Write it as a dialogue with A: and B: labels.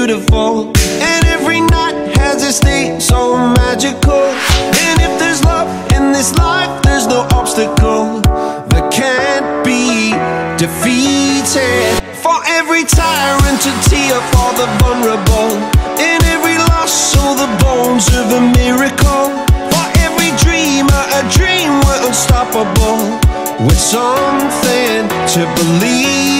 A: beautiful. And every night has its day so magical. And if there's love in this life, there's no obstacle that can't be defeated. For every tyrant, to tear for the vulnerable. In every loss, so the bones of a miracle. For every dreamer, a dream we're unstoppable. With something to believe.